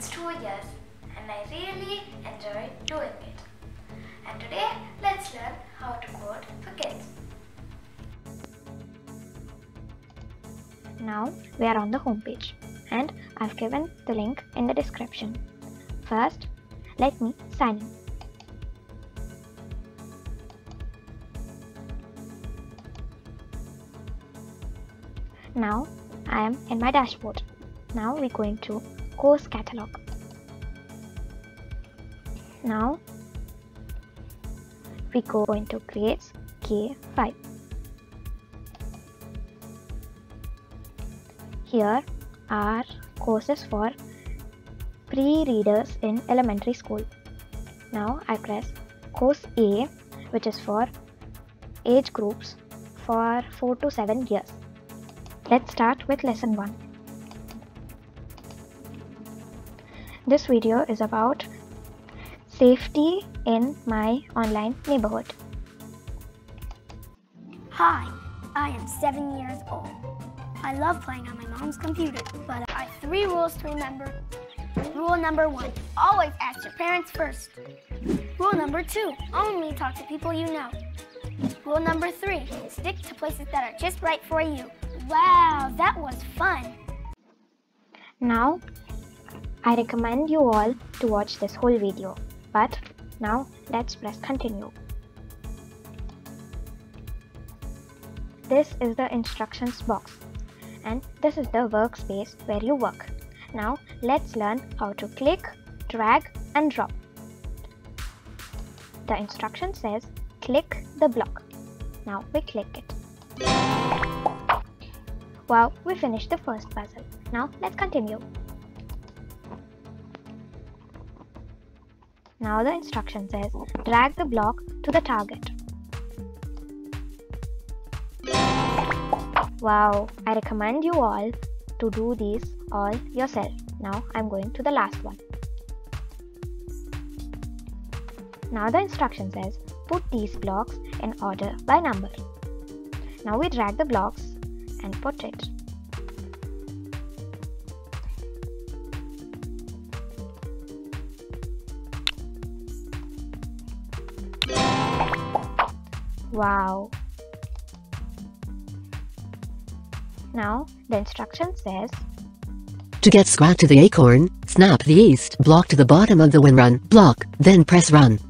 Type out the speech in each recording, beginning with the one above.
since two years and I really enjoy doing it. And today, let's learn how to code for kids. Now we are on the home page and I've given the link in the description. First, let me sign in. Now I am in my dashboard. Now we're going to course catalog. Now we go into grades K5. Here are courses for pre-readers in elementary school. Now I press course A which is for age groups for 4 to 7 years. Let's start with lesson 1. This video is about safety in my online neighborhood. Hi, I am seven years old. I love playing on my mom's computer, but I have three rules to remember. Rule number one, always ask your parents first. Rule number two, only talk to people you know. Rule number three, stick to places that are just right for you. Wow, that was fun. Now, I recommend you all to watch this whole video. But now let's press continue. This is the instructions box and this is the workspace where you work. Now let's learn how to click, drag and drop. The instruction says click the block. Now we click it. Wow, we finished the first puzzle. Now let's continue. Now the instruction says drag the block to the target. Wow, I recommend you all to do these all yourself. Now I'm going to the last one. Now the instruction says put these blocks in order by number. Now we drag the blocks and put it Wow. Now the instruction says To get Scrat to the acorn, snap the east block to the bottom of the when run block, then press run.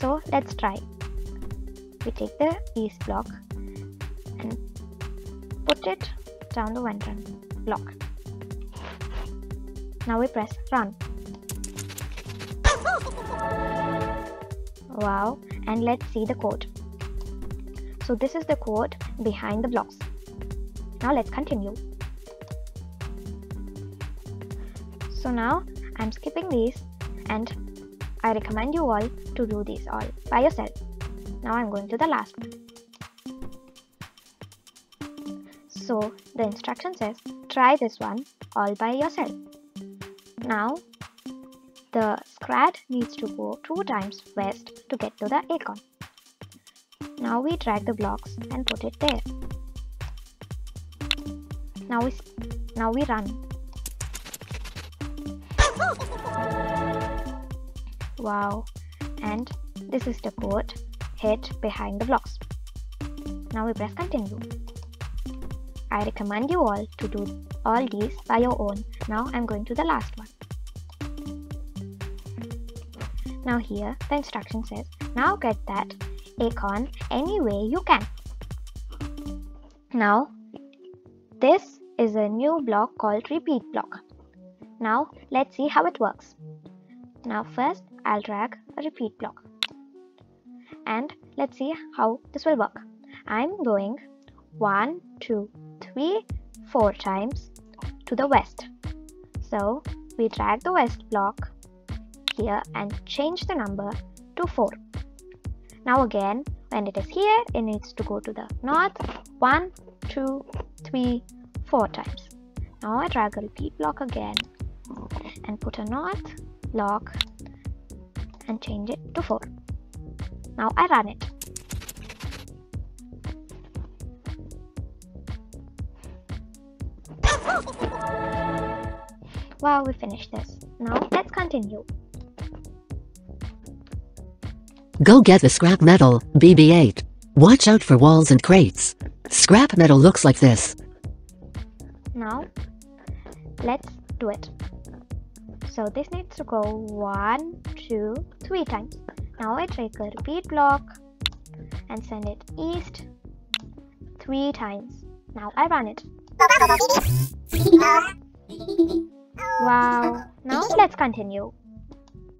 So let's try. We take the east block and put it down the when run block. Now we press run. Wow, and let's see the code. So this is the code behind the blocks. Now let's continue. So now I'm skipping these and I recommend you all to do these all by yourself. Now I'm going to the last one. So the instruction says try this one all by yourself. Now the Scrat needs to go two times west to get to the acorn. Now we drag the blocks and put it there. Now we now we run. Wow, and this is the code hid behind the blocks. Now we press continue. I recommend you all to do all these by your own. Now I'm going to the last one. Now here the instruction says, now get that acorn any way you can. Now this is a new block called repeat block. Now let's see how it works. Now first I'll drag a repeat block. And let's see how this will work. I'm going 1, 2, 3, 4 times to the west. So we drag the west block here and change the number to 4. Now again, when it is here, it needs to go to the north 1, 2, 3, 4 times. Now I drag a repeat block again and put a north block and change it to 4. Now I run it. Wow, we finished this. Now let's continue. Go get the scrap metal, BB-8. Watch out for walls and crates. Scrap metal looks like this. Now let's do it. So this needs to go one, two, three times. Now I take a repeat block and send it east three times. Now I run it. Wow. Now let's continue.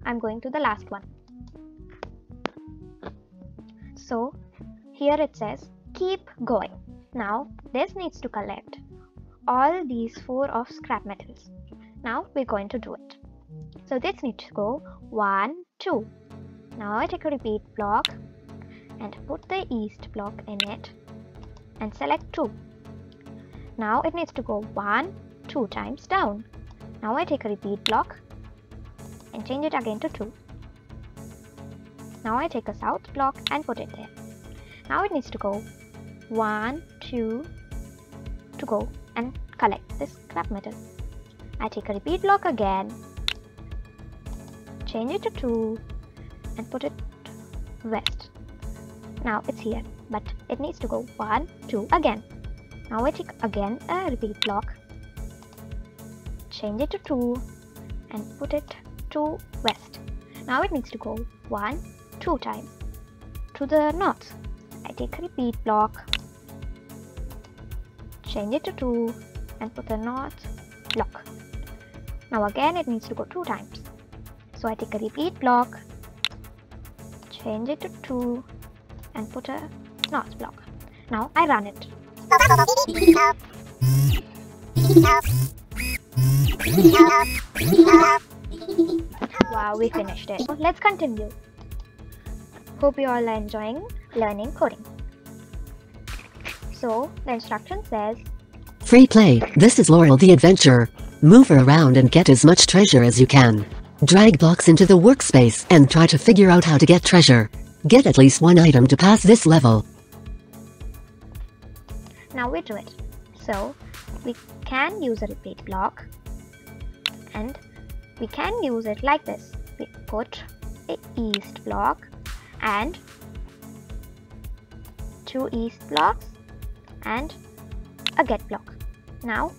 I'm going to the last one. So here it says keep going. Now this needs to collect all these four of scrap metals. Now we're going to do it. So this needs to go one, two. Now I take a repeat block and put the east block in it and select 2. Now it needs to go 1, 2 times down. Now I take a repeat block and change it again to 2. Now I take a south block and put it there. Now it needs to go 1, 2 to go and collect this scrap metal. I take a repeat block again, change it to 2 and put it west. Now it's here, but it needs to go 1, 2 again. Now I take again a repeat block, change it to 2 and put it to west. Now it needs to go 1, 2 times to the north. I take a repeat block, change it to 2 and put the north block. Now again it needs to go 2 times. So I take a repeat block, change it to 2 and put a north block. Now I run it. Wow, we finished it. Let's continue. Hope you all are enjoying learning coding. So, the instruction says Free play, this is Laurel the Adventurer. Move around and get as much treasure as you can. Drag blocks into the workspace and try to figure out how to get treasure. Get at least one item to pass this level. now we do it. So, we can use a repeat block and we can use it like this. We put a east block and two east blocks and a get block. Now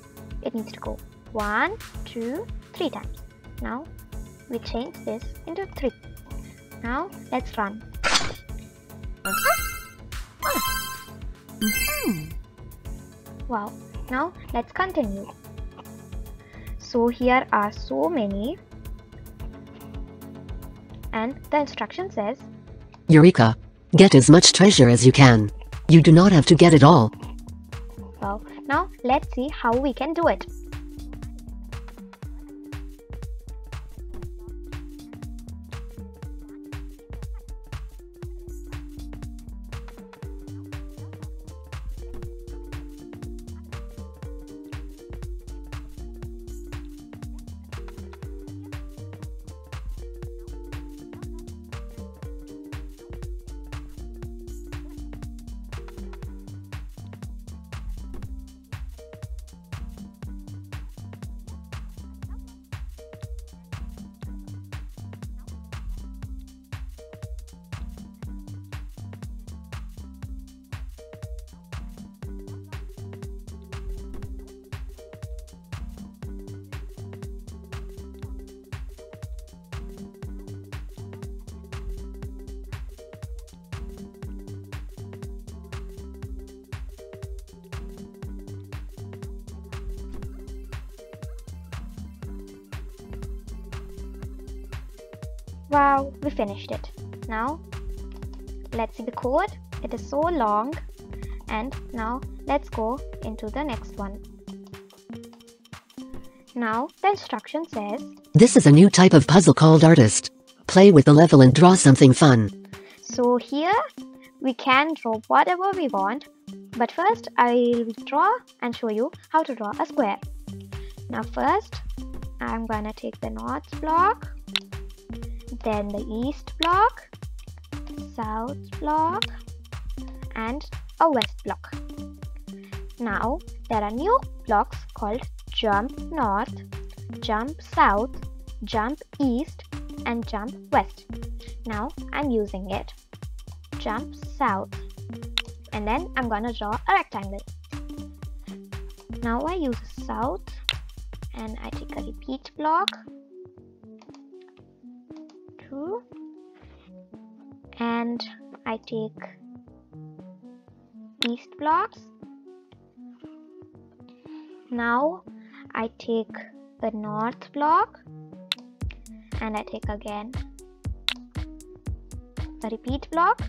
it needs to go one, two, three times. Now we change this into three. Now let's run. Wow. Now let's continue. So here are so many and the instruction says Eureka! Get as much treasure as you can. You do not have to get it all. well now let's see how we can do it. Wow, we finished it. Now, let's see the code. It is so long. And now, let's go into the next one. Now, the instruction says, This is a new type of puzzle called Artist. Play with the level and draw something fun. so here we can draw whatever we want. But first, I'll draw and show you how to draw a square. Now, first, I'm gonna take the north block, then the east block, south block, and a west block. Now there are new blocks called jump north, jump south, jump east, and jump west. Now I'm using it. Jump south. And then I'm gonna draw a rectangle. Now I use south and I take a repeat block. And I take east blocks. Now I take the north block and I take again the repeat block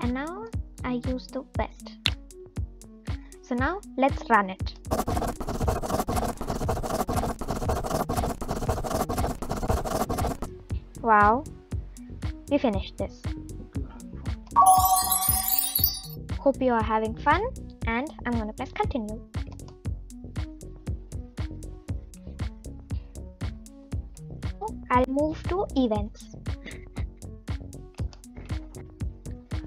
and now I use the west. So now let's run it. Wow, we finished this. Hope you are having fun and I'm gonna press continue. I'll move to events.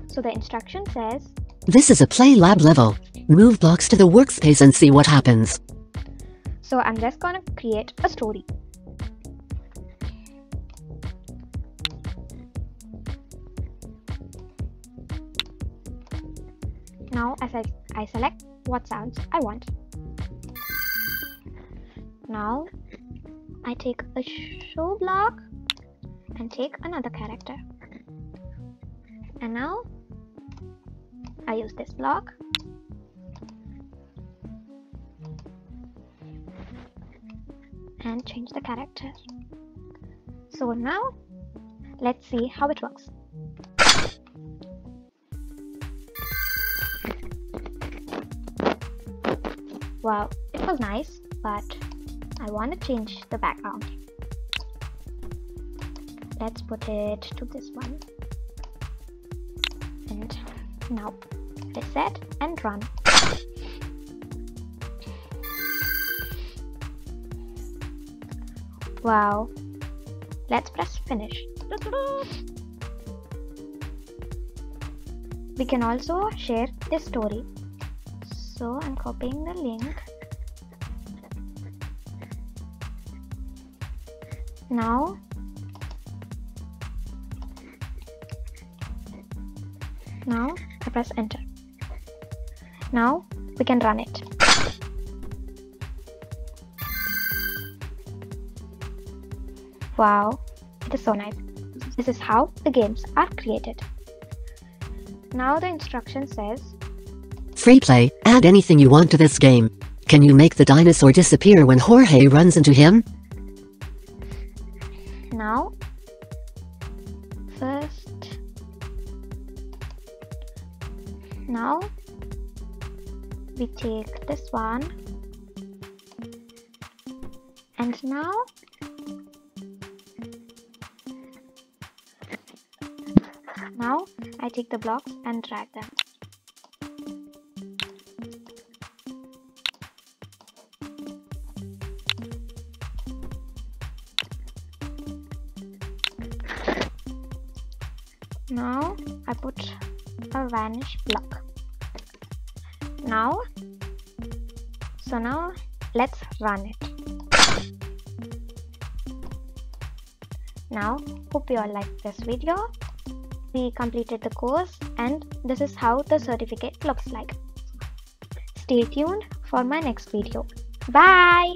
So the instruction says This is a play lab level. Move blocks to the workspace and see what happens. So I'm just gonna create a story. Now as I, I select what sounds I want. Now I take a show block and take another character. And now I use this block and change the character. So now let's see how it works. Wow, it was nice, but I want to change the background. Let's put it to this one. And now reset and run. Wow. Let's press finish. We can also share this story. So I'm copying the link. Now Now I press enter. Now we can run it. Wow, it is so nice. This is how the games are created. Now the instruction says Free play. Add anything you want to this game. Can you make the dinosaur disappear when Jorge runs into him? now first now we take this one and now now I take the blocks and drag them Now I put a vanish block. Now, so now let's run it. Now, hope you all liked this video. We completed the course and this is how the certificate looks like. Stay tuned for my next video. Bye!